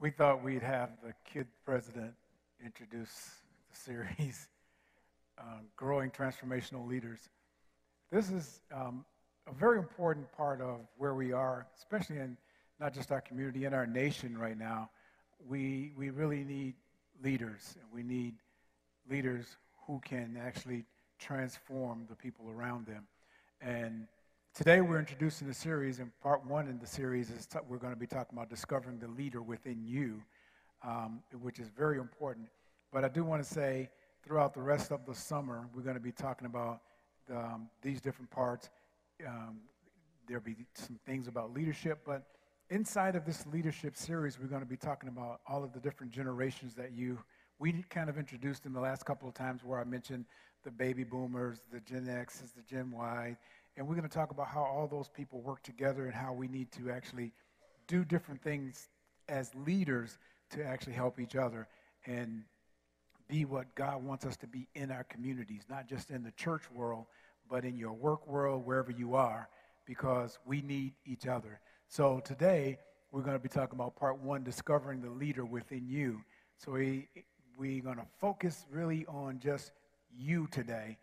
we thought we'd have the kid president introduce the series, um, Growing Transformational Leaders. This is um, a very important part of where we are, especially in not just our community, in our nation right now. We, we really need leaders, and we need leaders who can actually transform the people around them. And Today we're introducing a series, and part one in the series is t- we're going to be talking about discovering the leader within you, um, which is very important. But I do want to say throughout the rest of the summer, we're going to be talking about um, these different parts. Um, there'll be some things about leadership, but inside of this leadership series, we're going to be talking about all of the different generations that you we kind of introduced in the last couple of times where I mentioned the baby boomers, the Gen X's, the Gen Y, and we're going to talk about how all those people work together and how we need to actually do different things as leaders to actually help each other and be what God wants us to be in our communities, not just in the church world, but in your work world, wherever you are, because we need each other. So today, we're going to be talking about part one, discovering the leader within you. So we, we're going to focus really on just you today.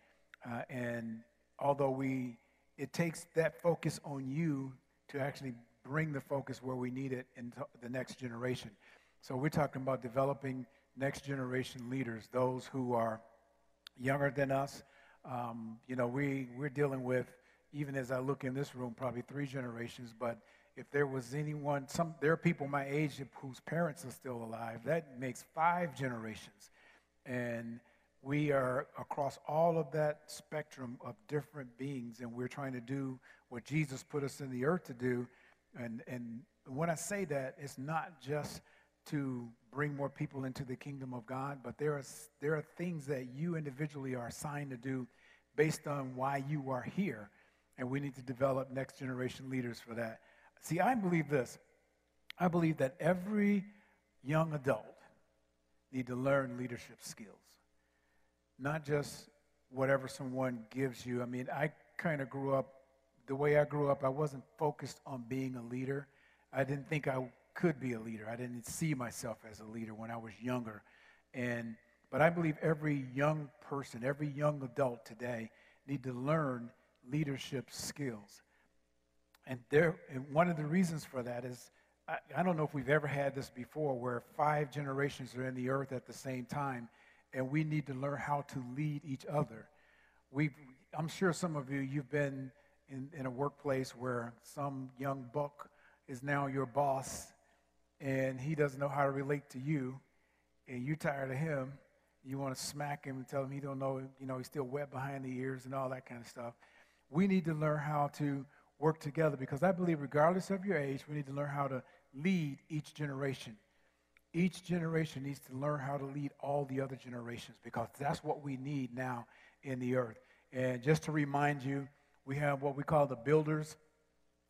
Uh, and although we it takes that focus on you to actually bring the focus where we need it in the next generation. So we're talking about developing next generation leaders, those who are younger than us. Um, you know, we, we're dealing with, even as I look in this room, probably three generations, but if there was anyone, some, there are people my age whose parents are still alive, that makes five generations. And we are across all of that spectrum of different beings, and we're trying to do what Jesus put us in the earth to do. And, and when I say that, it's not just to bring more people into the kingdom of God, but there are, there are things that you individually are assigned to do based on why you are here. And we need to develop next generation leaders for that. See, I believe this. I believe that every young adult need to learn leadership skills not just whatever someone gives you. I mean, I kind of grew up the way I grew up, I wasn't focused on being a leader. I didn't think I could be a leader. I didn't see myself as a leader when I was younger. And but I believe every young person, every young adult today need to learn leadership skills. And there and one of the reasons for that is I, I don't know if we've ever had this before where five generations are in the earth at the same time and we need to learn how to lead each other. we I'm sure some of you, you've been in, in a workplace where some young buck is now your boss and he doesn't know how to relate to you and you're tired of him. You want to smack him and tell him he don't know, you know, he's still wet behind the ears and all that kind of stuff. We need to learn how to work together because I believe regardless of your age, we need to learn how to lead each generation each generation needs to learn how to lead all the other generations because that's what we need now in the earth. And just to remind you, we have what we call the builders,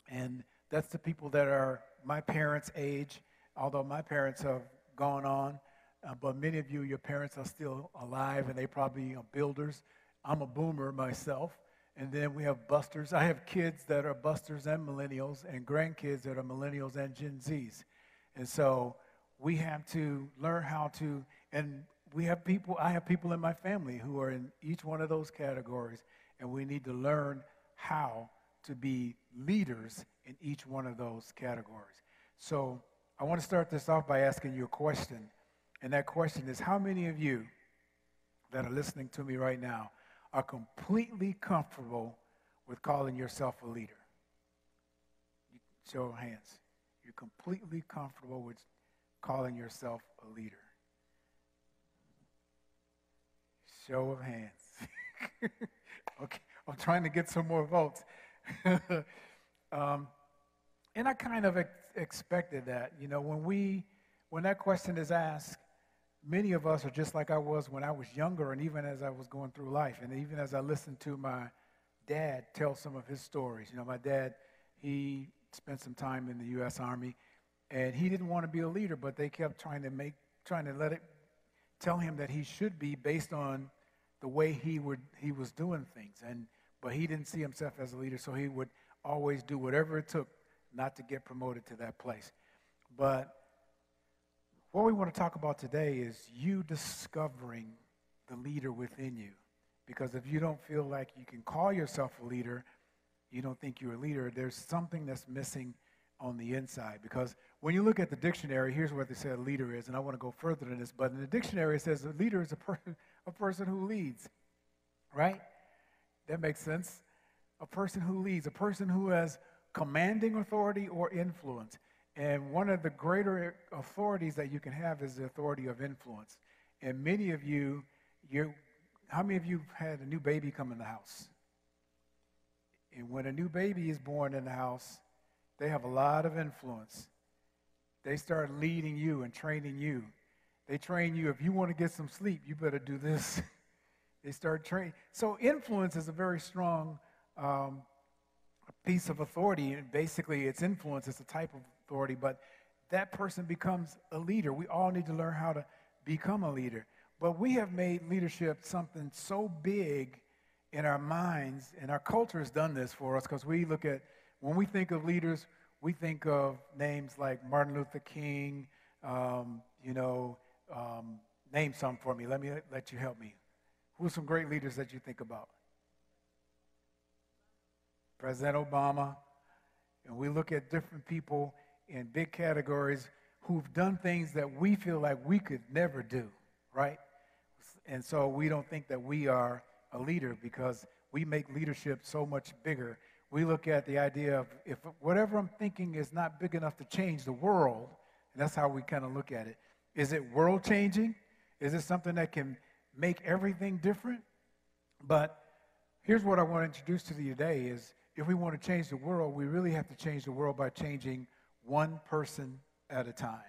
and that's the people that are my parents' age, although my parents have gone on. Uh, but many of you, your parents are still alive, and they probably are builders. I'm a boomer myself. And then we have busters. I have kids that are busters and millennials, and grandkids that are millennials and Gen Zs. And so we have to learn how to, and we have people, I have people in my family who are in each one of those categories, and we need to learn how to be leaders in each one of those categories. So I want to start this off by asking you a question. And that question is how many of you that are listening to me right now are completely comfortable with calling yourself a leader? You Show of hands. You're completely comfortable with calling yourself a leader? Show of hands. okay, I'm trying to get some more votes. um, and I kind of ex- expected that. You know, when we, when that question is asked, many of us are just like I was when I was younger, and even as I was going through life, and even as I listened to my dad tell some of his stories. You know, my dad, he spent some time in the U.S. Army, and he didn't want to be a leader, but they kept trying to make, trying to let it, tell him that he should be based on the way he would, he was doing things. And, but he didn't see himself as a leader, so he would always do whatever it took not to get promoted to that place. But what we want to talk about today is you discovering the leader within you. Because if you don't feel like you can call yourself a leader, you don't think you're a leader, there's something that's missing on the inside. Because when you look at the dictionary, here's what they say a leader is, and I want to go further than this, but in the dictionary it says a leader is a, per- a person who leads, right? That makes sense. A person who leads, a person who has commanding authority or influence. And one of the greater authorities that you can have is the authority of influence. And many of you, you how many of you have had a new baby come in the house? And when a new baby is born in the house, they have a lot of influence. They start leading you and training you. They train you if you want to get some sleep, you better do this. they start training. So, influence is a very strong um, piece of authority. And basically, it's influence, it's a type of authority, but that person becomes a leader. We all need to learn how to become a leader. But we have made leadership something so big in our minds, and our culture has done this for us because we look at, when we think of leaders, we think of names like Martin Luther King, um, you know, um, name some for me. Let me let you help me. Who are some great leaders that you think about? President Obama. And we look at different people in big categories who've done things that we feel like we could never do, right? And so we don't think that we are a leader because we make leadership so much bigger. We look at the idea of if whatever I'm thinking is not big enough to change the world, and that's how we kind of look at it. Is it world changing? Is it something that can make everything different? But here's what I want to introduce to you today is if we want to change the world, we really have to change the world by changing one person at a time.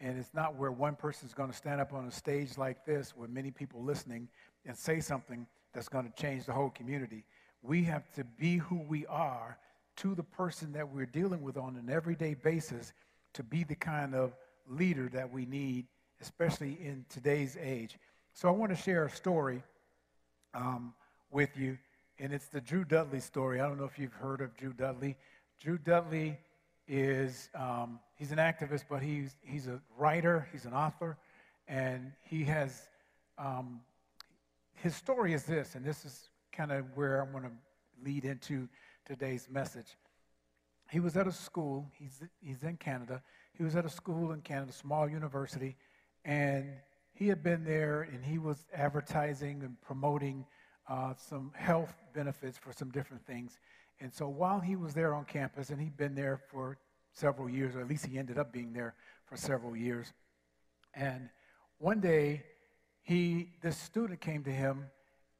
And it's not where one person is going to stand up on a stage like this with many people listening and say something that's going to change the whole community. We have to be who we are to the person that we're dealing with on an everyday basis to be the kind of leader that we need, especially in today's age. So I want to share a story um, with you, and it's the Drew Dudley story. I don't know if you've heard of Drew Dudley. Drew Dudley is um, he's an activist, but he's he's a writer, he's an author, and he has um, his story is this, and this is kind of where I want to lead into today's message. He was at a school. He's he's in Canada. He was at a school in Canada, small university, and he had been there, and he was advertising and promoting uh, some health benefits for some different things. And so while he was there on campus, and he'd been there for several years, or at least he ended up being there for several years, and one day, he this student came to him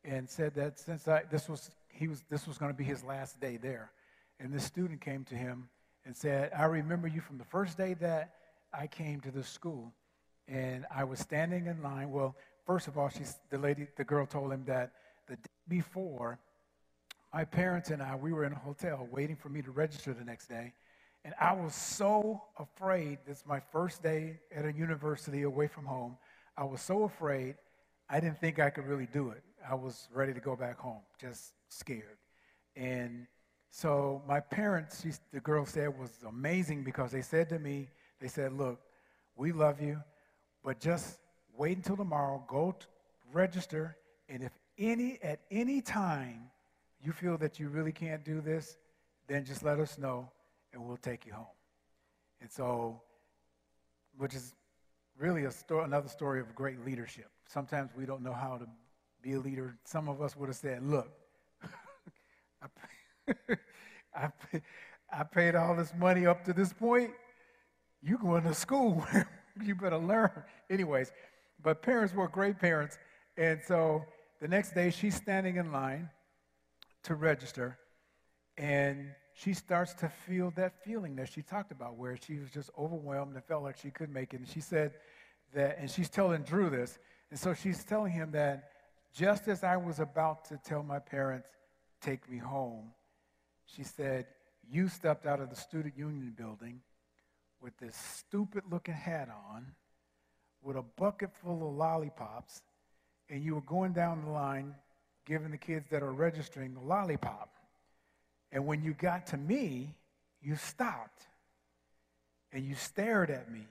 and said that since I, this was he was this was going to be his last day there, and this student came to him and said, "I remember you from the first day that I came to the school, and I was standing in line. Well, first of all, she's the lady, the girl told him that the day before my parents and I, we were in a hotel waiting for me to register the next day. And I was so afraid. This is my first day at a university away from home. I was so afraid, I didn't think I could really do it. I was ready to go back home, just scared. And so my parents, she, the girl said, was amazing because they said to me, they said, look, we love you, but just wait until tomorrow, go register, and if any, at any time, you feel that you really can't do this, then just let us know and we'll take you home. And so, which is really a another story of great leadership. Sometimes we don't know how to be a leader. Some of us would have said, Look, I, I, I paid all this money up to this point. You going to school. you better learn. Anyways, but parents were great parents. And so the next day, she's standing in line to register, and she starts to feel that feeling that she talked about, where she was just overwhelmed and felt like she couldn't make it. And she said that, and she's telling Drew this, and so she's telling him that just as I was about to tell my parents, take me home, she said, You stepped out of the student union building with this stupid looking hat on, with a bucket full of lollipops, and you were going down the line giving the kids that are registering a lollipop. And when you got to me, you stopped and you stared at me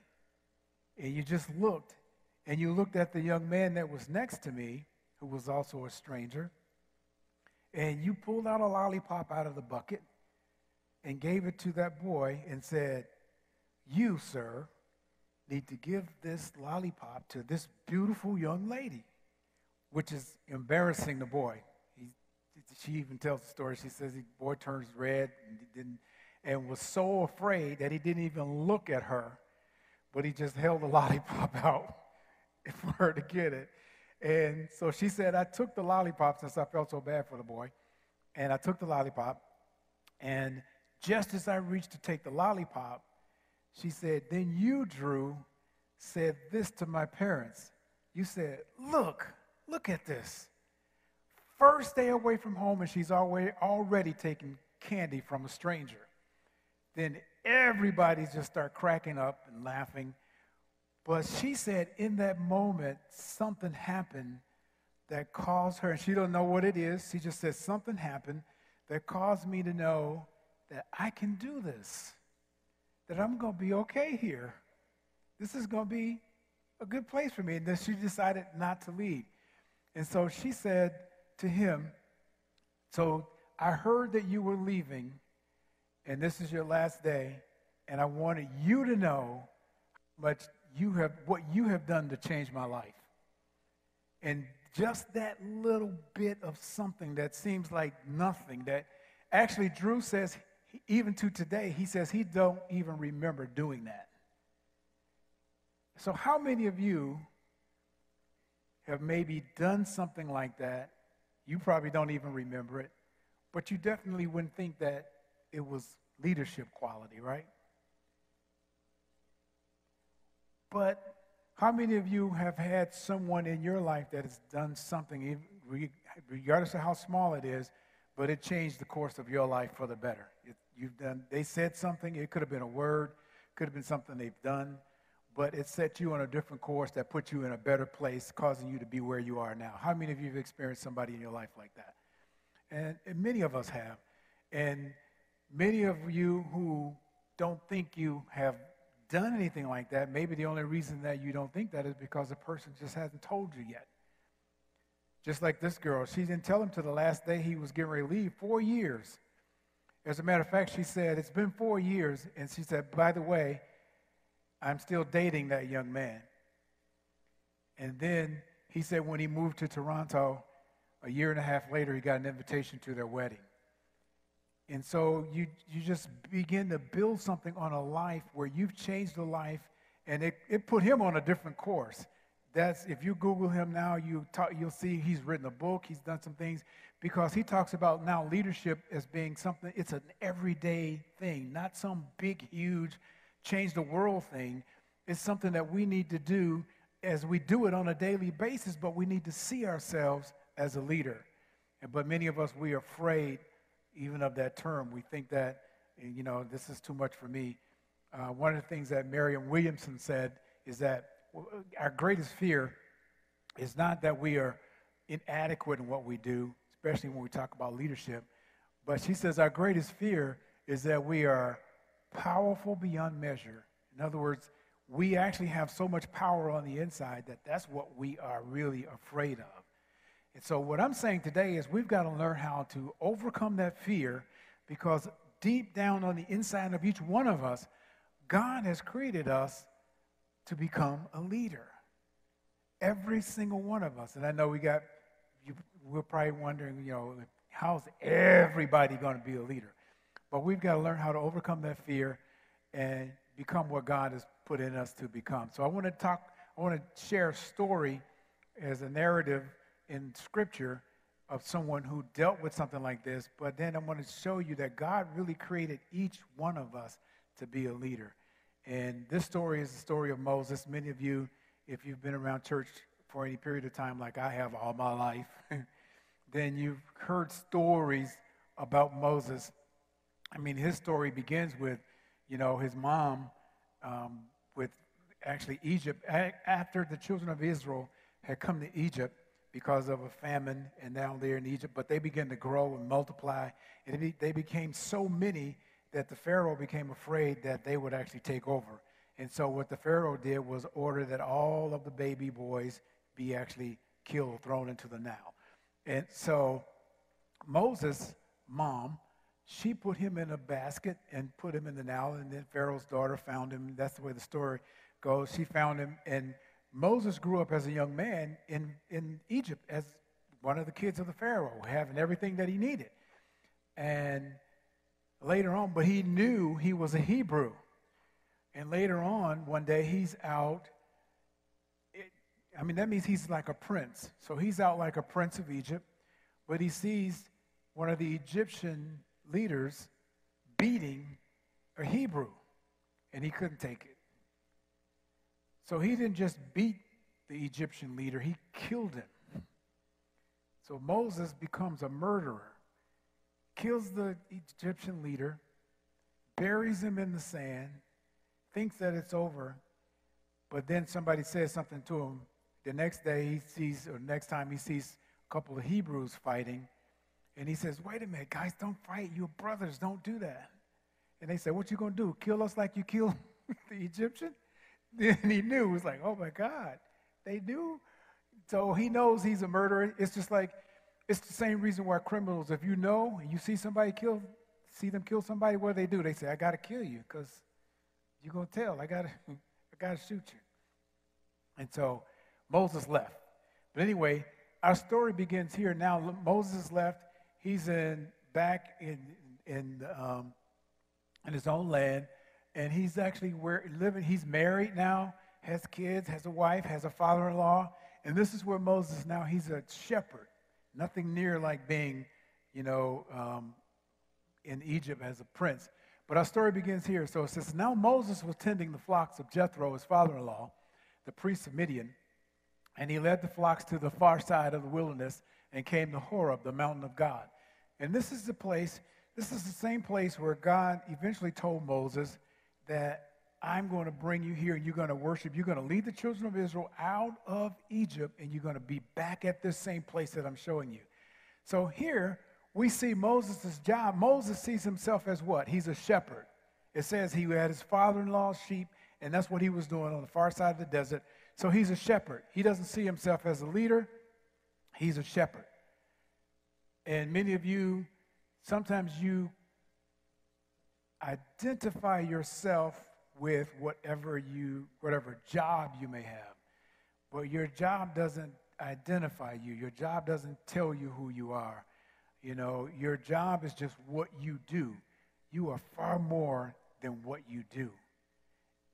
and you just looked, and you looked at the young man that was next to me, who was also a stranger, and you pulled out a lollipop out of the bucket and gave it to that boy and said, You, sir, need to give this lollipop to this beautiful young lady, which is embarrassing the boy. He, she even tells the story. She says the boy turns red and, and was so afraid that he didn't even look at her, but he just held the lollipop out for her to get it. And so she said, I took the lollipop since I felt so bad for the boy. And I took the lollipop. And just as I reached to take the lollipop, she said, Then you, Drew, said this to my parents. You said, Look, look at this. First day away from home, and she's already, already taking candy from a stranger. Then everybody just start cracking up and laughing. But she said in that moment, something happened that caused her, and she don't know what it is. She just said something happened that caused me to know that I can do this, that I'm going to be okay here. This is going to be a good place for me. And then she decided not to leave. And so she said to him, So I heard that you were leaving, and this is your last day, and I wanted you to know how much you have, what you have done to change my life. And just that little bit of something that seems like nothing, that actually Drew says, even to today, he says he don't even remember doing that. So how many of you have maybe done something like that? You probably don't even remember it, but you definitely wouldn't think that it was leadership quality, right? But how many of you have had someone in your life that has done something, regardless of how small it is, but it changed the course of your life for the better? It, you've done, they said something, it could have been a word, could have been something they've done, but it set you on a different course that put you in a better place, causing you to be where you are now. How many of you have experienced somebody in your life like that? And, and many of us have. And many of you who don't think you have done anything like that, maybe the only reason that you don't think that is because the person just hasn't told you yet. Just like this girl, she didn't tell him to the last day he was getting ready to leave, four years. As a matter of fact, she said, It's been four years. And she said, By the way, I'm still dating that young man. And then he said, when he moved to Toronto, a year and a half later, he got an invitation to their wedding. And so you, you just begin to build something on a life where you've changed a life and it, it put him on a different course. That's if you Google him now, you talk, you'll see he's written a book, he's done some things because he talks about now leadership as being something, it's an everyday thing, not some big, huge, change the world thing. It's something that we need to do as we do it on a daily basis, but we need to see ourselves as a leader. And but many of us, we are afraid even of that term. We think that, you know, this is too much for me. Uh, one of the things that Marianne Williamson said is that our greatest fear is not that we are inadequate in what we do, especially when we talk about leadership, but she says our greatest fear is that we are powerful beyond measure. In other words, we actually have so much power on the inside that that's what we are really afraid of. And so, what I'm saying today is we've got to learn how to overcome that fear because deep down on the inside of each one of us, God has created us to become a leader. Every single one of us. And I know we got, you, we're probably wondering, you know, how's everybody going to be a leader? But we've got to learn how to overcome that fear and become what God has put in us to become. So I want to talk, I want to share a story as a narrative in Scripture of someone who dealt with something like this, but then I want to show you that God really created each one of us to be a leader. And this story is the story of Moses. Many of you, if you've been around church for any period of time, like I have all my life, then you've heard stories about Moses. I mean, his story begins with, you know, his mom um, with actually Egypt. A- after the children of Israel had come to Egypt, because of a famine and down there in Egypt, but they began to grow and multiply. And they became so many that the Pharaoh became afraid that they would actually take over. And so what the Pharaoh did was order that all of the baby boys be actually killed, thrown into the Nile. And so Moses' mom, she put him in a basket and put him in the Nile, and then Pharaoh's daughter found him. That's the way the story goes. She found him, and Moses grew up as a young man in, in Egypt as one of the kids of the Pharaoh, having everything that he needed. And later on, but he knew he was a Hebrew. And later on, one day, he's out. I mean, that means he's like a prince. So he's out like a prince of Egypt, but he sees one of the Egyptian leaders beating a Hebrew, and he couldn't take it. So he didn't just beat the Egyptian leader, he killed him. So Moses becomes a murderer, kills the Egyptian leader, buries him in the sand, thinks that it's over, but then somebody says something to him. The next day he sees, or next time he sees a couple of Hebrews fighting, and he says, Wait a minute, guys, don't fight. You're brothers, don't do that. And they say, What you gonna do? Kill us like you killed the Egyptian? Then he knew, it was like, oh my God, they do. So he knows he's a murderer. It's just like, it's the same reason why criminals, if you know and you see somebody kill, see them kill somebody, what do they do? They say, I got to kill you because you're going to tell. I got to I gotta shoot you. And so Moses left. But anyway, our story begins here. Now Moses left. He's in back in, in, um, in his own land and he's actually where, living, he's married now, has kids, has a wife, has a father in law. And this is where Moses now, he's a shepherd. Nothing near like being, you know, um, in Egypt as a prince. But our story begins here. So it says, Now Moses was tending the flocks of Jethro, his father in law, the priest of Midian, and he led the flocks to the far side of the wilderness and came to Horeb, the mountain of God. And this is the place, this is the same place where God eventually told Moses, that I'm going to bring you here and you're going to worship. You're going to lead the children of Israel out of Egypt and you're going to be back at this same place that I'm showing you. So here we see Moses' job. Moses sees himself as what? He's a shepherd. It says he had his father in law's sheep, and that's what he was doing on the far side of the desert. So he's a shepherd. He doesn't see himself as a leader, he's a shepherd. And many of you, sometimes you identify yourself with whatever you whatever job you may have. But your job doesn't identify you. Your job doesn't tell you who you are. You know your job is just what you do. You are far more than what you do.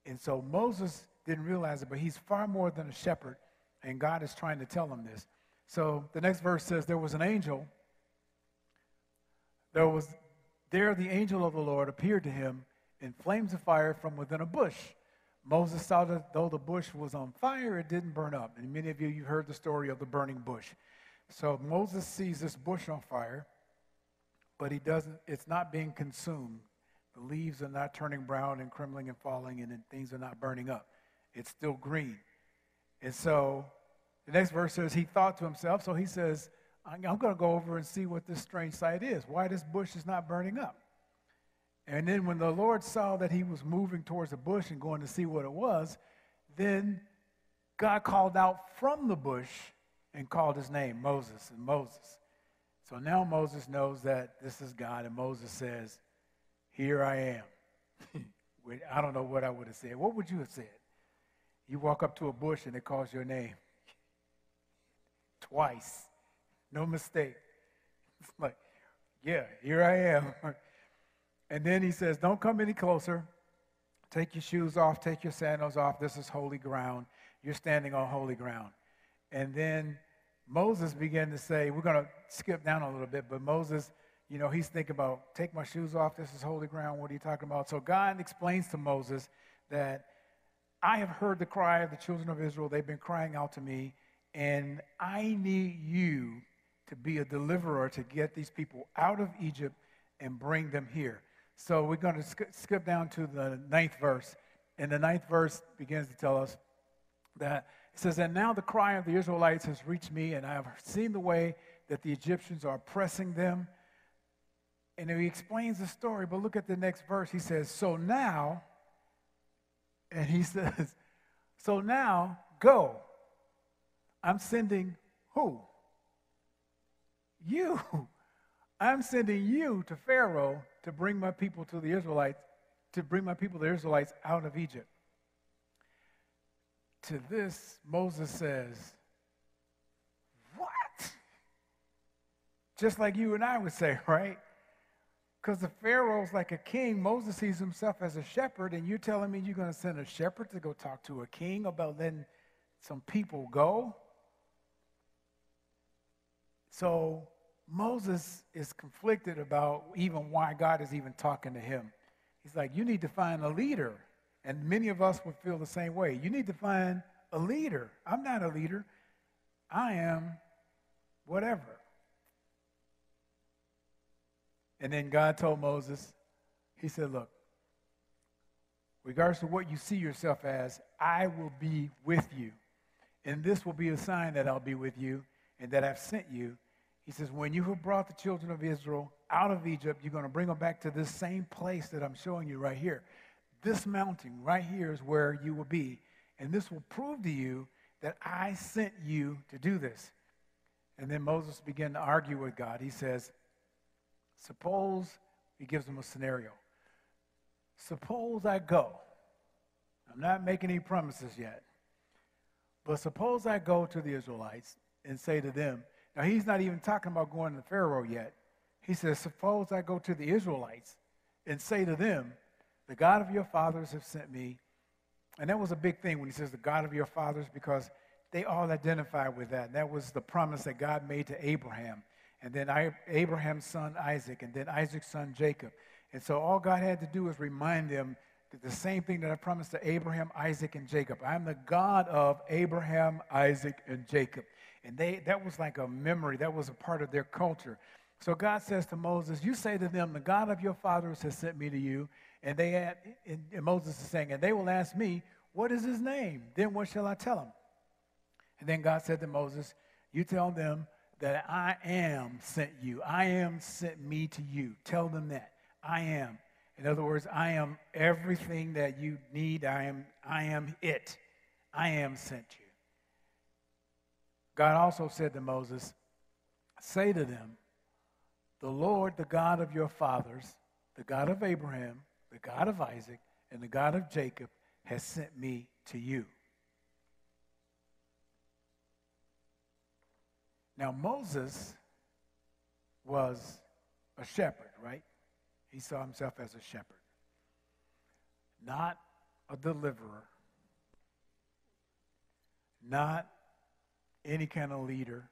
And so moses didn't realize it but he's far more than a shepherd and god is trying to tell him this. So the next verse says there was an angel. There was there, the angel of the Lord appeared to him in flames of fire from within a bush. Moses saw that though the bush was on fire, it didn't burn up. And many of you, you've heard the story of the burning bush. So Moses sees this bush on fire, but he doesn't, it's not being consumed. The leaves are not turning brown and crumbling and falling, and things are not burning up. It's still green. And so the next verse says, he thought to himself, so he says, I'm going to go over and see what this strange sight is, why this bush is not burning up. And then when the Lord saw that he was moving towards the bush and going to see what it was, then God called out from the bush and called his name, Moses and Moses. So now Moses knows that this is God, and Moses says, Here I am. I don't know what I would have said. What would you have said? You walk up to a bush and it calls your name twice. No mistake. It's like, yeah, here I am. and then he says, Don't come any closer. Take your shoes off, take your sandals off. This is holy ground. You're standing on holy ground. And then Moses began to say, We're going to skip down a little bit, but Moses, you know, he's thinking about, Take my shoes off. This is holy ground. What are you talking about? So God explains to Moses that I have heard the cry of the children of Israel. They've been crying out to me, and I need you to be a deliverer to get these people out of Egypt and bring them here. So we're going to sk- skip down to the ninth verse. And the ninth verse begins to tell us that it says, And now the cry of the Israelites has reached me, and I have seen the way that the Egyptians are oppressing them. And he explains the story, but look at the next verse. He says, So now, And he says, So now go. I'm sending who? You. I'm sending you to Pharaoh to bring my people to the Israelites, to bring my people, the Israelites, out of Egypt. To this, Moses says, What? Just like you and I would say, right? Because the Pharaoh's like a king. Moses sees himself as a shepherd, and you're telling me you're going to send a shepherd to go talk to a king about letting some people go? So Moses is conflicted about even why God is even talking to him. He's like, You need to find a leader. And many of us would feel the same way. You need to find a leader. I'm not a leader, I am whatever. And then God told Moses, He said, Look, regardless of what you see yourself as, I will be with you. And this will be a sign that I'll be with you and that I've sent you. He says, When you have brought the children of Israel out of Egypt, you're going to bring them back to this same place that I'm showing you right here. This mountain right here is where you will be. And this will prove to you that I sent you to do this. And then Moses began to argue with God. He says, Suppose, he gives him a scenario. Suppose I go. I'm not making any promises yet. But suppose I go to the Israelites and say to them, now he's not even talking about going to Pharaoh yet. He says, Suppose I go to the Israelites and say to them, The God of your fathers have sent me. And that was a big thing when he says, The God of your fathers, because they all identify with that. And that was the promise that God made to Abraham and then Abraham's son Isaac, and then Isaac's son Jacob. And so all God had to do was remind them that the same thing that I promised to Abraham, Isaac, and Jacob. I'm the God of Abraham, Isaac, and Jacob. And they, that was like a memory, that was a part of their culture. So God says to Moses, You say to them, The God of your fathers has sent me to you. And, they had, and, and Moses is saying, And they will ask me, What is his name? Then what shall I tell them? And then God said to Moses, You tell them, that I am sent you. I am sent me to you. Tell them that. I am. In other words, I am everything that you need. I am, I am it. I am sent you. God also said to Moses, Say to them, The Lord, the God of your fathers, the God of Abraham, the God of Isaac, and the God of Jacob, has sent me to you. Now, Moses was a shepherd, right? He saw himself as a shepherd, not a deliverer, not any kind of leader.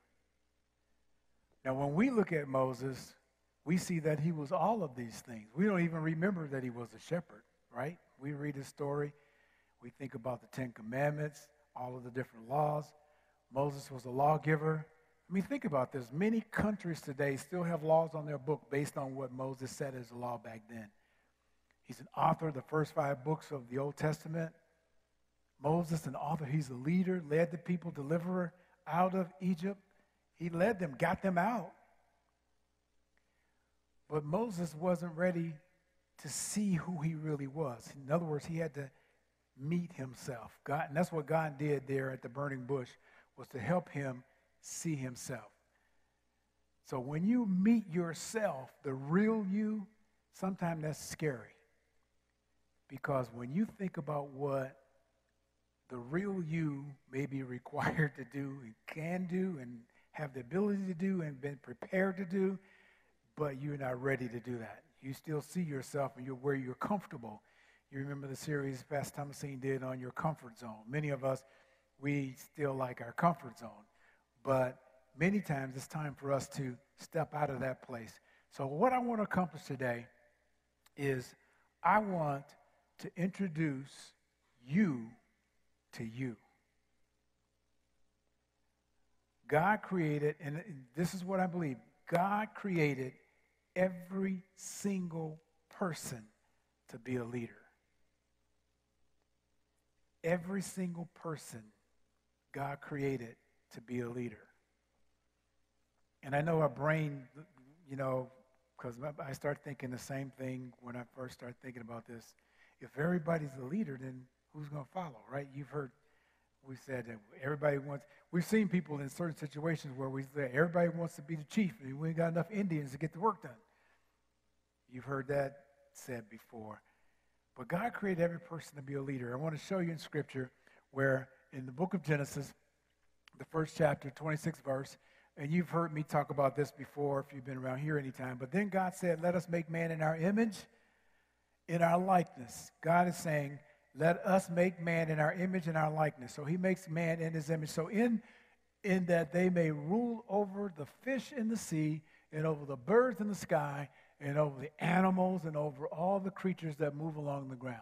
Now, when we look at Moses, we see that he was all of these things. We don't even remember that he was a shepherd, right? We read his story, we think about the Ten Commandments, all of the different laws. Moses was a lawgiver, I mean, think about this. Many countries today still have laws on their book based on what Moses said as the law back then. He's an author of the first five books of the Old Testament. Moses, an author, he's a leader, led the people, deliverer out of Egypt. He led them, got them out. But Moses wasn't ready to see who he really was. In other words, he had to meet himself. God, and that's what God did there at the burning bush, was to help him see himself. So when you meet yourself, the real you, sometimes that's scary. Because when you think about what the real you may be required to do and can do and have the ability to do and been prepared to do, but you're not ready to do that. You still see yourself and you're where you're comfortable. You remember the series Pastor Thomasine did on your comfort zone. Many of us, we still like our comfort zone. But many times it's time for us to step out of that place. So, what I want to accomplish today is I want to introduce you to you. God created, and this is what I believe God created every single person to be a leader. Every single person God created to be a leader. And I know our brain, you know, because I start thinking the same thing when I first start thinking about this. If everybody's a leader, then who's going to follow, right? You've heard we said that everybody wants, we've seen people in certain situations where we say everybody wants to be the chief and we ain't got enough Indians to get the work done. You've heard that said before. But God created every person to be a leader. I want to show you in Scripture where in the book of Genesis, the first chapter, 26th verse, and you've heard me talk about this before if you've been around here anytime. But then God said, Let us make man in our image, in our likeness. God is saying, Let us make man in our image and our likeness. So he makes man in his image. So in, in that they may rule over the fish in the sea and over the birds in the sky and over the animals and over all the creatures that move along the ground.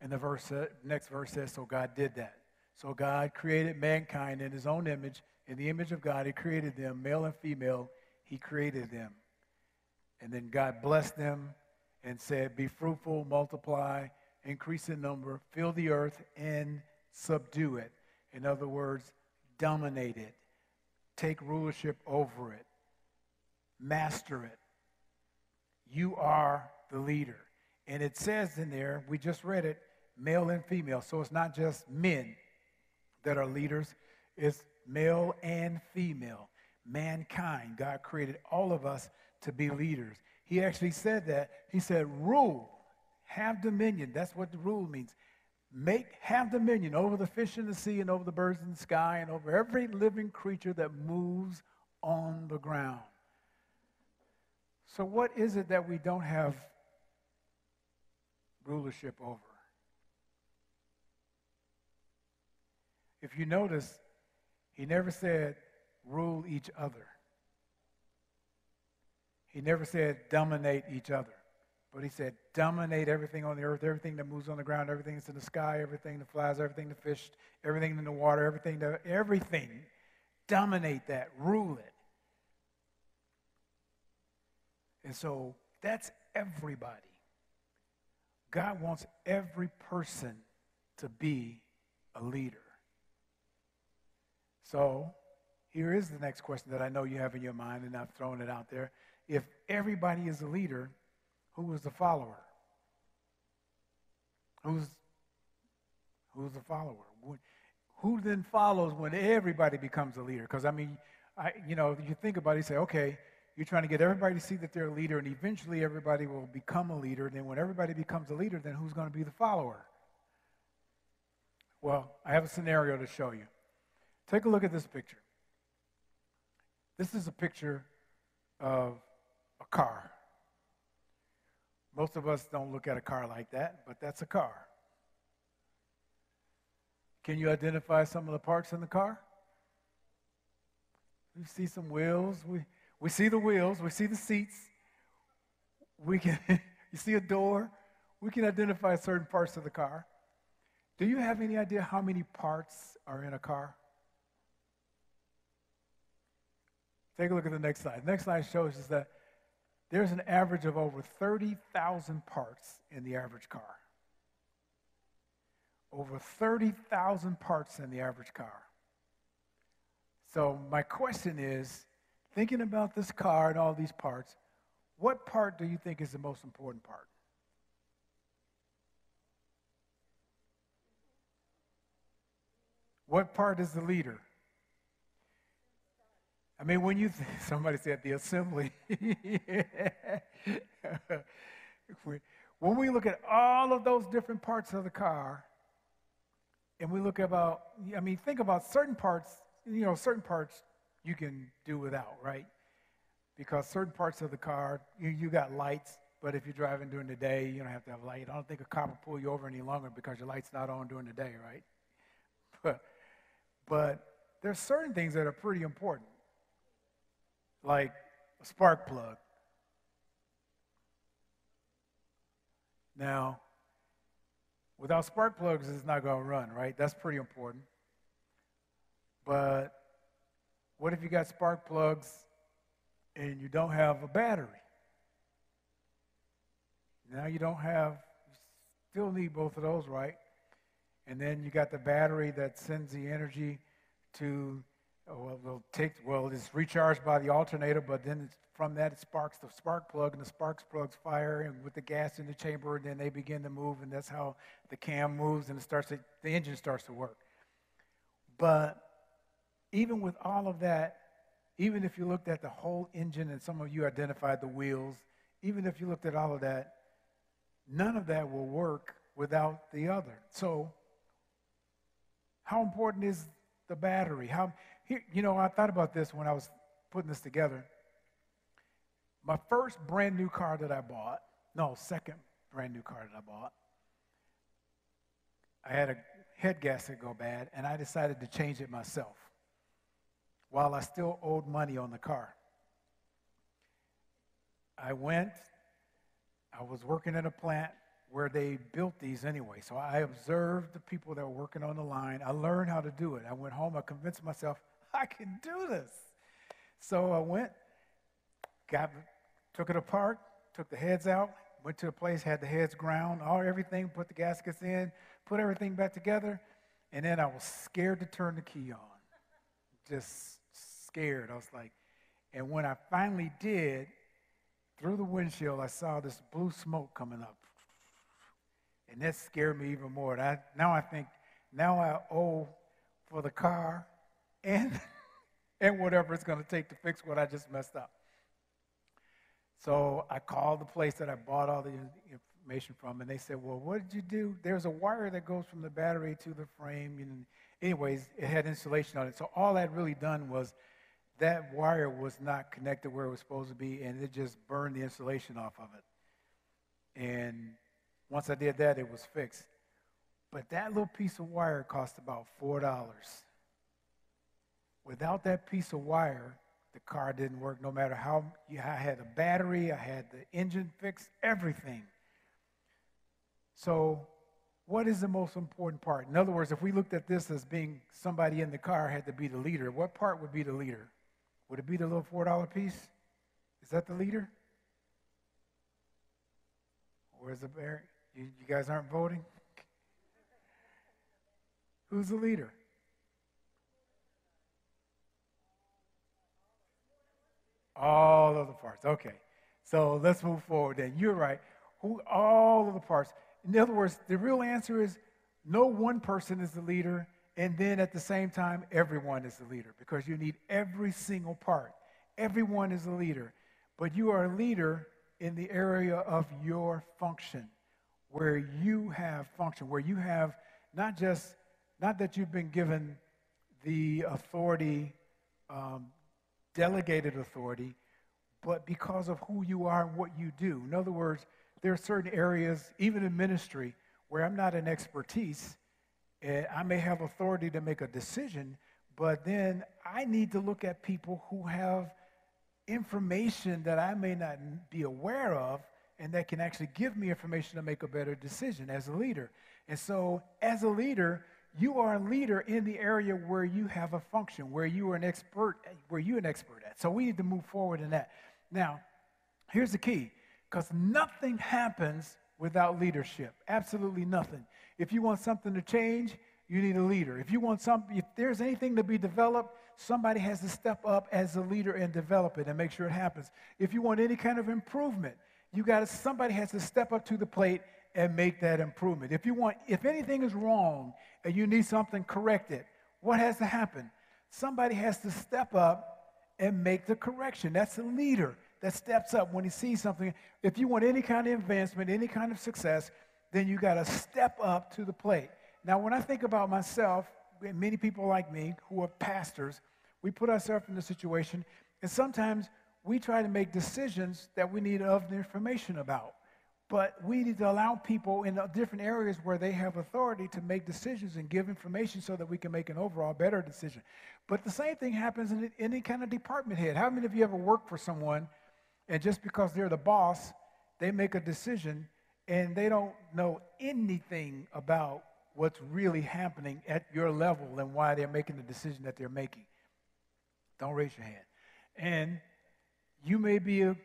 And the verse, uh, next verse says, So God did that. So God created mankind in his own image. In the image of God, he created them, male and female, he created them. And then God blessed them and said, Be fruitful, multiply, increase in number, fill the earth, and subdue it. In other words, dominate it, take rulership over it, master it. You are the leader. And it says in there, we just read it, male and female. So it's not just men that are leaders, it's male and female. Mankind. God created all of us to be leaders. He actually said that. He said, rule, have dominion. That's what the rule means. Make, have dominion over the fish in the sea and over the birds in the sky and over every living creature that moves on the ground. So, what is it that we don't have rulership over? If you notice, he never said rule each other. He never said dominate each other. But he said dominate everything on the earth, everything that moves on the ground, everything that's in the sky, everything that flies, everything that fishes, everything in the water, everything that everything. Dominate that, rule it. And so that's everybody. God wants every person to be a leader. So here is the next question that I know you have in your mind, and I've thrown it out there. If everybody is a leader, who is the follower? Who's, who's the follower? Who then follows when everybody becomes a leader? Because, I mean, I, you know, you think about it, you say, okay, you're trying to get everybody to see that they're a leader, and eventually everybody will become a leader. And then when everybody becomes a leader, then who's going to be the follower? Well, I have a scenario to show you. Take a look at this picture. This is a picture of a car. Most of us don't look at a car like that, but that's a car. Can you identify some of the parts in the car? We see some wheels. We, we see the wheels. We see the seats. We can, you see a door. We can identify certain parts of the car. Do you have any idea how many parts are in a car? Take a look at the next slide. The next slide shows us that there's an average of over 30,000 parts in the average car. Over 30,000 parts in the average car. So, my question is thinking about this car and all these parts, what part do you think is the most important part? What part is the leader? I mean, when you, th- somebody said the assembly. when we look at all of those different parts of the car, and we look about, I mean, think about certain parts, you know, certain parts you can do without, right? Because certain parts of the car, you, you got lights, but if you're driving during the day, you don't have to have light. I don't think a cop will pull you over any longer because your light's not on during the day, right? But, but there's certain things that are pretty important like a spark plug. Now, without spark plugs, it's not going to run, right? That's pretty important. But what if you got spark plugs and you don't have a battery? Now you don't have, you still need both of those, right? And then you got the battery that sends the energy to oh, well, it'll take, well, it's recharged by the alternator, but then from that it sparks the spark plug, and the spark plugs fire, and with the gas in the chamber, and then they begin to move, and that's how the cam moves, and it starts to, the engine starts to work. But even with all of that, even if you looked at the whole engine, and some of you identified the wheels, even if you looked at all of that, none of that will work without the other. So, how important is the battery? How, here, you know, I thought about this when I was putting this together. My first brand new car that I bought, no, second brand new car that I bought, I had a head gasket go bad, and I decided to change it myself while I still owed money on the car. I went, I was working in a plant where they built these anyway. So I observed the people that were working on the line. I learned how to do it. I went home, I convinced myself, I can do this. So I went, got, took it apart, took the heads out, went to a place, had the heads ground, all everything, put the gaskets in, put everything back together, and then I was scared to turn the key on. Just scared. I was like, and when I finally did, through the windshield, I saw this blue smoke coming up. And that scared me even more. And I, now I think, now I owe for the car and, and whatever it's going to take to fix what I just messed up. So I called the place that I bought all the information from, and they said, Well, what did you do? There's a wire that goes from the battery to the frame. And anyways, it had insulation on it. So all I'd really done was that wire was not connected where it was supposed to be, and it just burned the insulation off of it. And once I did that, it was fixed. But that little piece of wire cost about $4. Without that piece of wire, the car didn't work no matter how I had a battery, I had the engine fixed, everything. So, what is the most important part? In other words, if we looked at this as being somebody in the car had to be the leader, what part would be the leader? Would it be the little $4 piece? Is that the leader? Where's the bear? You, you guys aren't voting? Who's the leader? All of the parts. Okay. So let's move forward then. You're right. Who all of the parts. In other words, the real answer is no one person is the leader, and then at the same time, everyone is the leader because you need every single part. Everyone is a leader, but you are a leader in the area of your function, where you have function, where you have not just, not that you've been given the authority, um, delegated authority, but because of who you are and what you do. In other words, there are certain areas, even in ministry, where I'm not an expertise, and I may have authority to make a decision, but then I need to look at people who have information that I may not be aware of and that can actually give me information to make a better decision as a leader. And so, as a leader, you are a leader in the area where you have a function, where you are an expert, where you're an expert at. So we need to move forward in that. Now, here's the key, because nothing happens without leadership. Absolutely nothing. If you want something to change, you need a leader. If you want something, if there's anything to be developed, somebody has to step up as a leader and develop it and make sure it happens. If you want any kind of improvement, you got to somebody has to step up to the plate and make that improvement. If you want if anything is wrong and you need something corrected, what has to happen? Somebody has to step up and make the correction. That's the leader that steps up when he sees something. If you want any kind of advancement, any kind of success, then you got to step up to the plate. Now, when I think about myself, and many people like me who are pastors, we put ourselves in the situation, and sometimes we try to make decisions that we need other information about. But we need to allow people in different areas where they have authority to make decisions and give information so that we can make an overall better decision. But the same thing happens in any kind of department head. How many of you ever work for someone and just because they're the boss, they make a decision and they don't know anything about what's really happening at your level and why they're making the decision that they're making. Don't raise your hand. And you may be a,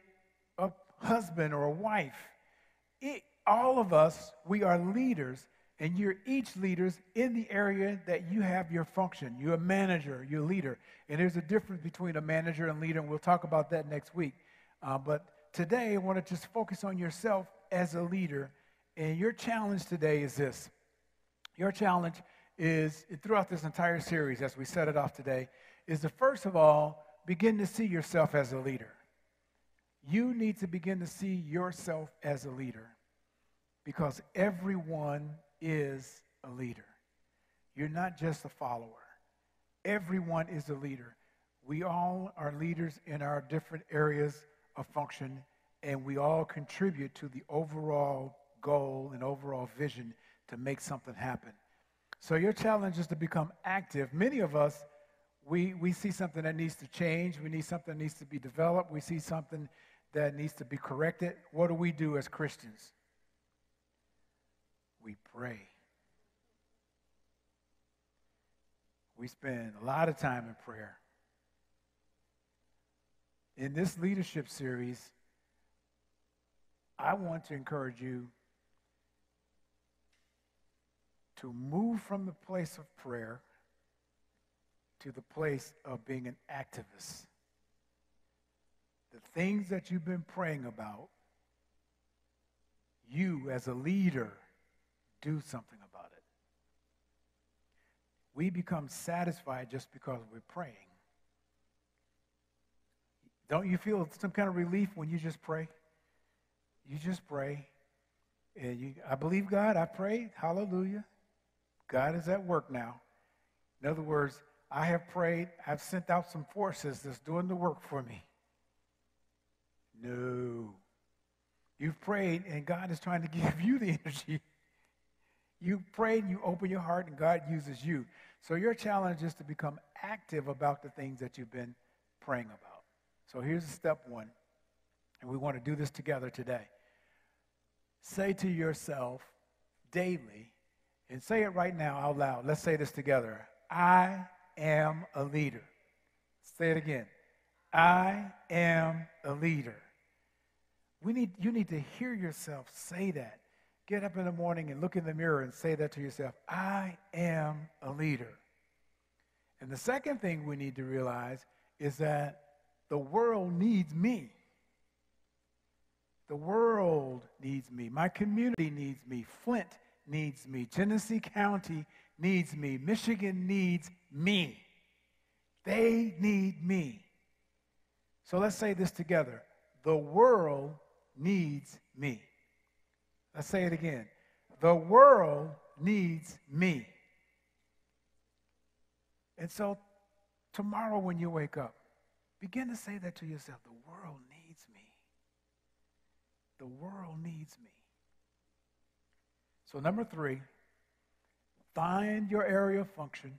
a husband or a wife. It, all of us, we are leaders And you're each leaders in the area that you have your function. You're a manager, you're a leader. And there's a difference between a manager and leader, and we'll talk about that next week. Uh, but today, I want to just focus on yourself as a leader. And your challenge today is this your challenge is throughout this entire series, as we set it off today, is to first of all begin to see yourself as a leader. You need to begin to see yourself as a leader because everyone is a leader. You're not just a follower, everyone is a leader. We all are leaders in our different areas of function, and we all contribute to the overall goal and overall vision to make something happen. So, your challenge is to become active. Many of us, we, we see something that needs to change, we need something that needs to be developed, we see something that needs to be corrected. What do we do as Christians? we pray. We spend a lot of time in prayer. In this leadership series, I want to encourage you to move from the place of prayer to the place of being an activist. The things that you've been praying about, you as a leader do something about it. We become satisfied just because we're praying. Don't you feel some kind of relief when you just pray? You just pray. And you, I believe God, I prayed. Hallelujah. God is at work now. In other words, I have prayed. I've sent out some forces that's doing the work for me. No. You've prayed, and God is trying to give you the energy you pray and you open your heart, and God uses you. So your challenge is to become active about the things that you've been praying about. So here's step one, and we want to do this together today. Say to yourself daily, and say it right now out loud. Let's say this together. I am a leader. Say it again. I am a leader. We need, you need to hear yourself say that. Get up in the morning and look in the mirror and say that to yourself I am a leader. And the second thing we need to realize is that the world needs me. The world needs me. My community needs me. Flint needs me. Genesee County needs me. Michigan needs me. They need me. So let's say this together. The world needs me. Let's say it again. The world needs me. And so tomorrow when you wake up, begin to say that to yourself. The world needs me. The world needs me. So, number three, find your area of function.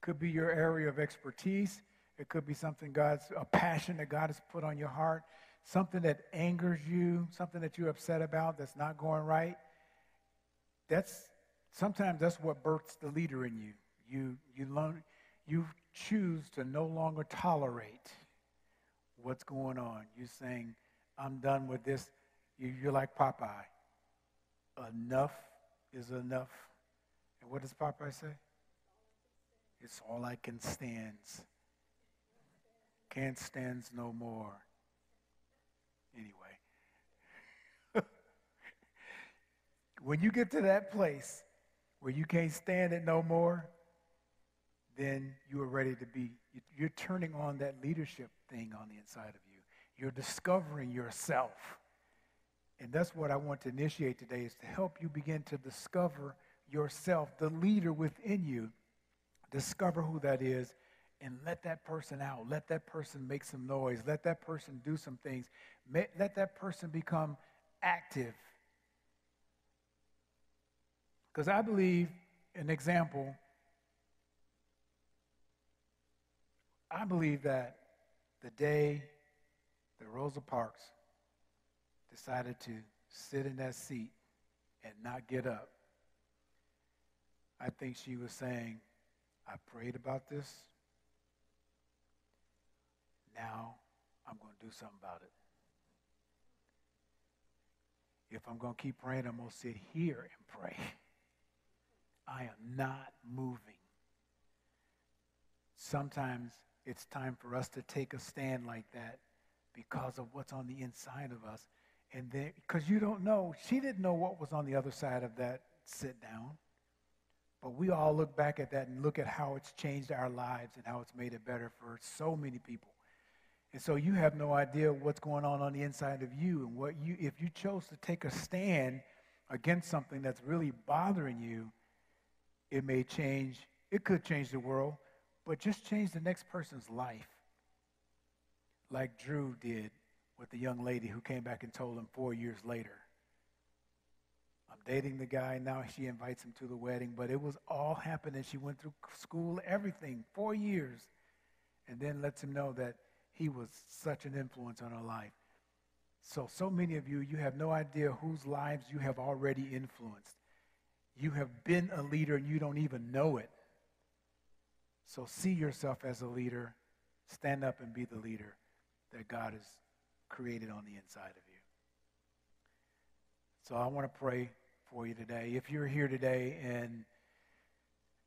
Could be your area of expertise. It could be something God's, a passion that God has put on your heart something that angers you, something that you're upset about that's not going right, that's sometimes that's what births the leader in you. You you learn you choose to no longer tolerate what's going on. You're saying, I'm done with this. You're like Popeye. Enough is enough. And what does Popeye say? It's all I can stands. Can't stands no more. Anyway, when you get to that place where you can't stand it no more, then you are ready to be, you're turning on that leadership thing on the inside of you. You're discovering yourself. And that's what I want to initiate today is to help you begin to discover yourself, the leader within you. Discover who that is and let that person out. Let that person make some noise. Let that person do some things. Let that person become active. Because I believe, an example, I believe that the day that Rosa Parks decided to sit in that seat and not get up, I think she was saying, I prayed about this. Now I'm going to do something about it. If I'm going to keep praying, I'm going to sit here and pray. I am not moving. Sometimes it's time for us to take a stand like that because of what's on the inside of us. And then, because you don't know, she didn't know what was on the other side of that sit down. But we all look back at that and look at how it's changed our lives and how it's made it better for so many people. And so you have no idea what's going on on the inside of you and what you if you chose to take a stand against something that's really bothering you, it may change, it could change the world, but just change the next person's life. Like Drew did with the young lady who came back and told him 4 years later. I'm dating the guy now. She invites him to the wedding, but it was all happening. She went through school, everything, four years, and then lets him know that he was such an influence on her life. So, so many of you, you have no idea whose lives you have already influenced. You have been a leader and you don't even know it. So, see yourself as a leader. Stand up and be the leader that God has created on the inside of you. So, I want to pray for you today. If you're here today and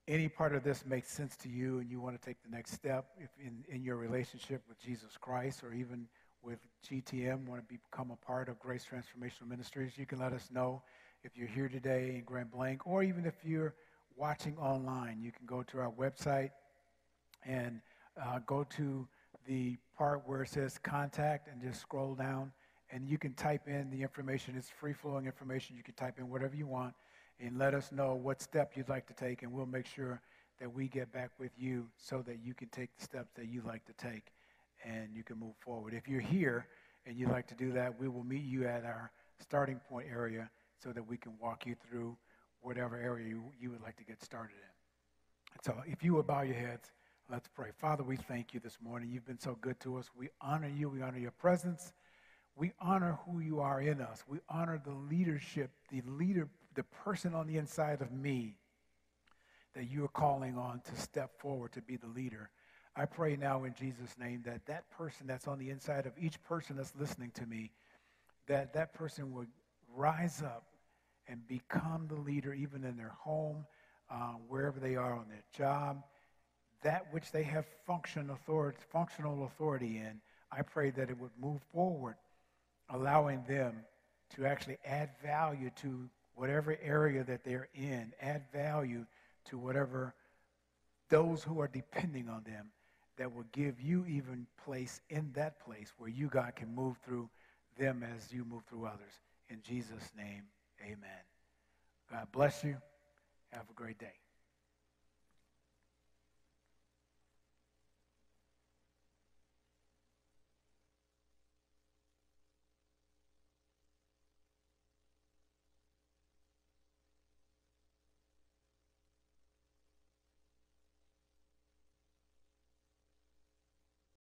any part of this makes sense to you and you want to take the next step if in, in your relationship with Jesus Christ or even with GTM, want to become a part of Grace Transformational Ministries, you can let us know if you're here today in Grand Blanc or even if you're watching online. You can go to our website and uh, go to the part where it says contact and just scroll down and you can type in the information. It's free flowing information. You can type in whatever you want and let us know what step you'd like to take, and we'll make sure that we get back with you so that you can take the steps that you'd like to take and you can move forward. If you're here and you'd like to do that, we will meet you at our starting point area so that we can walk you through whatever area you, you would like to get started in. So if you would bow your heads, let's pray. Father, we thank you this morning. You've been so good to us. We honor you. We honor your presence. We honor who you are in us. We honor the leadership, the leader, the person on the inside of me that you are calling on to step forward to be the leader. I pray now in Jesus' name that that person that's on the inside of each person that's listening to me, that that person would rise up and become the leader even in their home, uh, wherever they are on their job, that which they have function authority, functional authority in. I pray that it would move forward allowing them to actually add value to whatever area that they're in, add value to whatever those who are depending on them that will give you even place in that place where you, God, can move through them as you move through others. In Jesus' name, amen. God bless you. Have a great day.